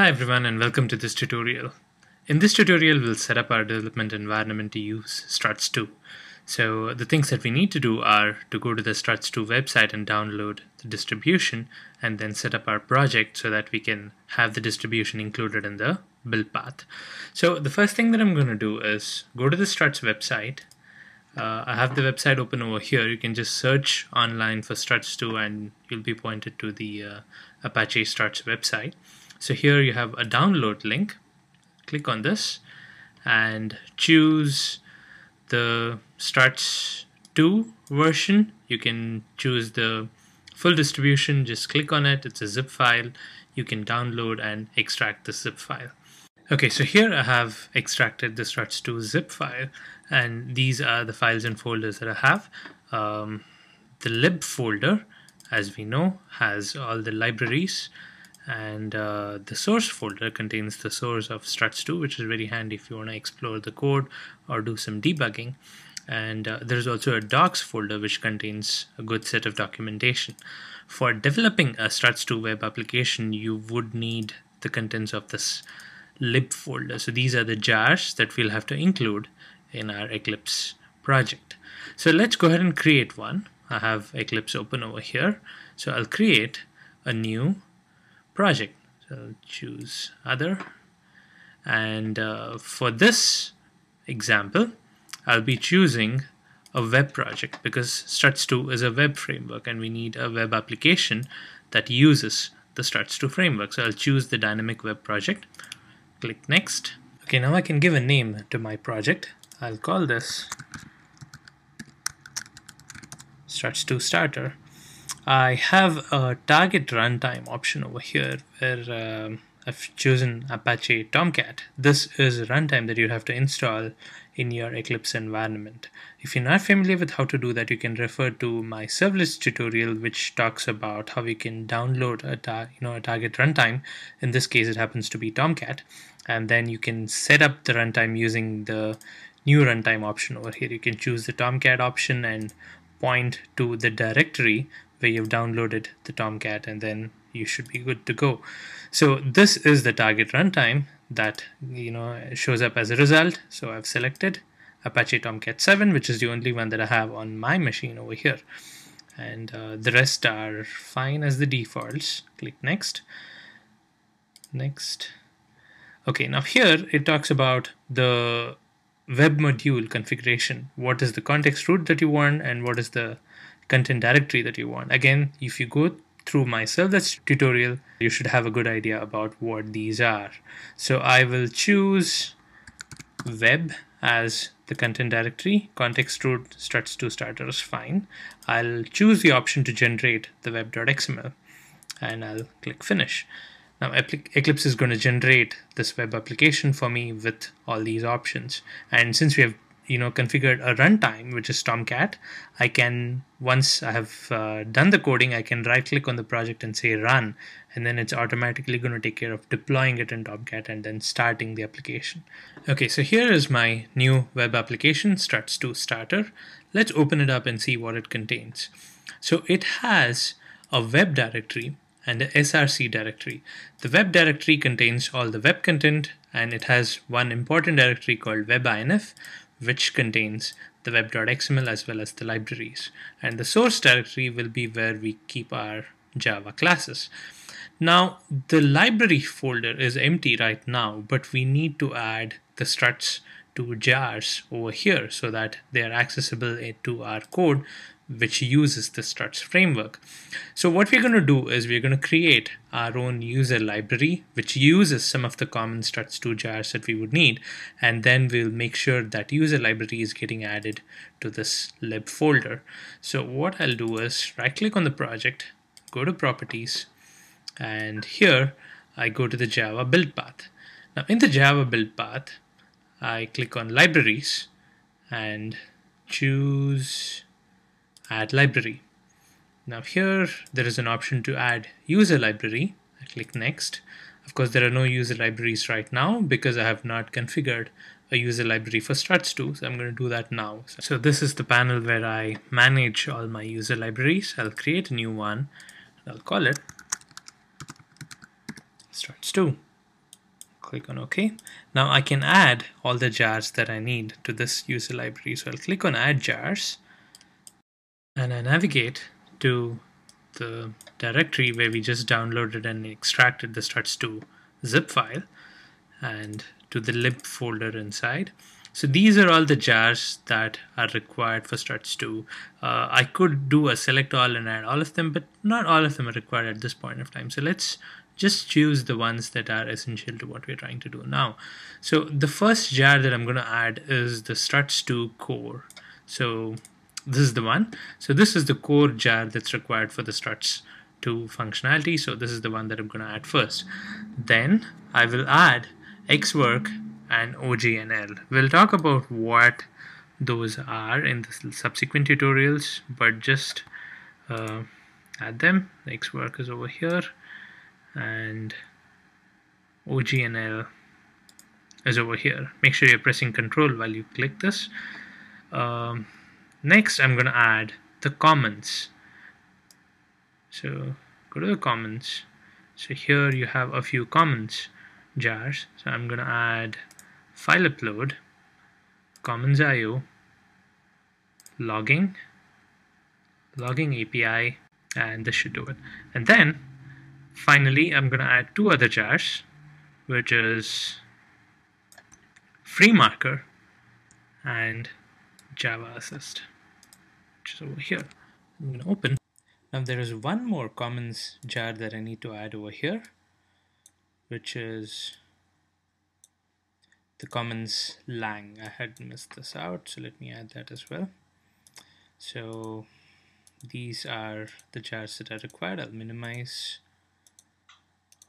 Hi everyone and welcome to this tutorial. In this tutorial we'll set up our development environment to use Struts2. So the things that we need to do are to go to the Struts2 website and download the distribution and then set up our project so that we can have the distribution included in the build path. So the first thing that I'm going to do is go to the Struts website. Uh, I have the website open over here. You can just search online for Struts2 and you'll be pointed to the uh, Apache Struts website. So here you have a download link. Click on this and choose the Struts 2 version. You can choose the full distribution, just click on it. It's a zip file. You can download and extract the zip file. Okay, so here I have extracted the struts2 zip file, and these are the files and folders that I have. Um, the lib folder, as we know, has all the libraries and uh, the source folder contains the source of struts2 which is very handy if you want to explore the code or do some debugging. And uh, there's also a docs folder which contains a good set of documentation. For developing a struts2 web application you would need the contents of this lib folder. So these are the jars that we'll have to include in our eclipse project. So let's go ahead and create one. I have eclipse open over here. So i'll create a new project. So choose other. And uh, for this example, I'll be choosing a web project because Struts2 is a web framework and we need a web application that uses the Struts2 framework. So I'll choose the dynamic web project, click next. Okay, now I can give a name to my project. I'll call this Struts2 starter I have a target runtime option over here where um, I've chosen Apache Tomcat. This is a runtime that you have to install in your Eclipse environment. If you're not familiar with how to do that, you can refer to my servlets tutorial, which talks about how you can download a you know a target runtime. In this case, it happens to be Tomcat, and then you can set up the runtime using the new runtime option over here. You can choose the Tomcat option and point to the directory where you've downloaded the Tomcat and then you should be good to go. So this is the target runtime that you know shows up as a result. So I've selected Apache Tomcat 7, which is the only one that I have on my machine over here. And uh, the rest are fine as the defaults. Click next. Next. Okay, now here it talks about the web module configuration. What is the context root that you want and what is the content directory that you want. Again, if you go through my servlets tutorial, you should have a good idea about what these are. So I will choose web as the content directory, context root struts2 starters, fine. I'll choose the option to generate the web.xml and I'll click finish. Now Eclipse is going to generate this web application for me with all these options. And since we have you know configured a runtime which is tomcat. I can once i have uh, done the coding i can right click on the project and say run. And then it's automatically going to take care of deploying it in tomcat and then starting the application. Okay so here is my new web application struts2 starter. Let's open it up and see what it contains. So it has a web directory and a src directory. The web directory contains all the web content and it has one important directory called webinf which contains the web.xml as well as the libraries. And the source directory will be where we keep our Java classes. Now, the library folder is empty right now, but we need to add the struts to jars over here so that they are accessible eh, to our code which uses the struts framework. So what we're going to do is we're going to create our own user library which uses some of the common struts2 jars that we would need and then we'll make sure that user library is getting added to this lib folder. So what I'll do is right click on the project, go to properties and here I go to the Java build path. Now in the Java build path I click on libraries and choose add library. Now here there is an option to add user library. I click next. Of course there are no user libraries right now because I have not configured a user library for struts2 so I'm going to do that now. So this is the panel where I manage all my user libraries. I'll create a new one. I'll call it struts2. click on OK. Now I can add all the jars that I need to this user library. So I'll click on add jars and I navigate to the directory where we just downloaded and extracted the struts2 zip file and to the lib folder inside. So these are all the jars that are required for struts2. Uh, I could do a select all and add all of them, but not all of them are required at this point of time. So let's just choose the ones that are essential to what we're trying to do now. So the first jar that I'm going to add is the struts2 core. So this is the one. So this is the core jar that's required for the struts 2 functionality. So this is the one that I'm going to add first. Then I will add xwork and OGNL. We'll talk about what those are in the subsequent tutorials, but just uh, add them. The xwork is over here and OGNL is over here. Make sure you're pressing control while you click this. Um, next, I'm going to add the commons. So go to the commons. So here you have a few commons jars. So I'm going to add file upload, commons IO, logging, logging API, and this should do it. And then finally, I'm going to add two other jars, which is FreeMarker and Javassist, which is over here. I'm going to open. Now there is one more commons jar that I need to add over here, which is the commons lang. I had missed this out, so let me add that as well. So these are the jars that are required. I'll minimize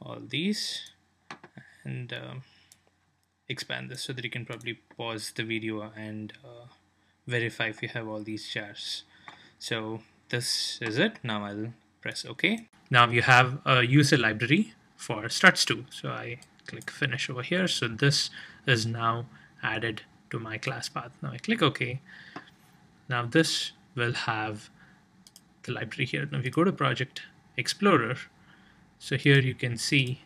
all these and uh, expand this so that you can probably pause the video and uh, verify if you have all these jars. So this is it. Now I'll press OK. Now you have a user library for struts2. So I click finish over here. So this is now added to my class path. Now I click OK. Now this will have the library here. Now if you go to Project Explorer, so here you can see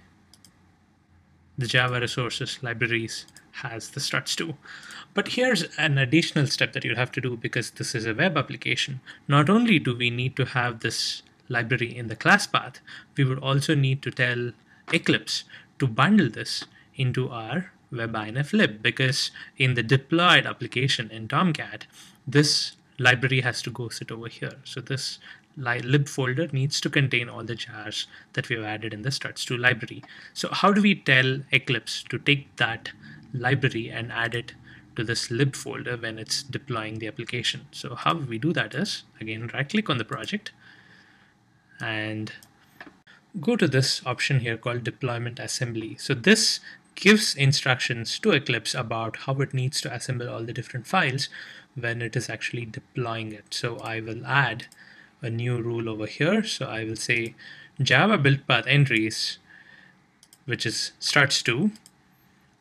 the Java resources libraries has the struts2. But here's an additional step that you'll have to do because this is a web application. Not only do we need to have this library in the class path, we would also need to tell Eclipse to bundle this into our webinf lib because in the deployed application in Tomcat, this library has to go sit over here. So this lib folder needs to contain all the jars that we've added in the struts2 library. So how do we tell Eclipse to take that library and add it to this lib folder when it's deploying the application? So how we do that is, again, right click on the project and go to this option here called deployment assembly. So this gives instructions to Eclipse about how it needs to assemble all the different files when it is actually deploying it. So I will add a new rule over here. So I will say Java build path entries, which is struts2,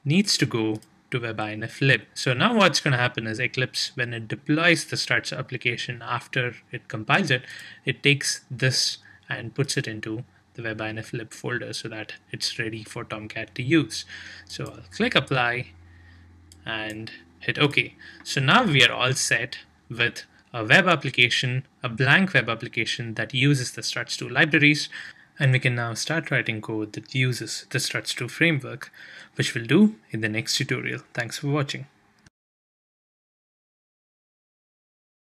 needs to go to webinf lib. So now what's going to happen is Eclipse, when it deploys the struts application after it compiles it, it takes this and puts it into the webinf lib folder so that it's ready for Tomcat to use. So I'll click apply and hit OK. So now we are all set with a web application, a blank web application that uses the struts2 libraries, and we can now start writing code that uses the struts2 framework, which we'll do in the next tutorial. Thanks for watching.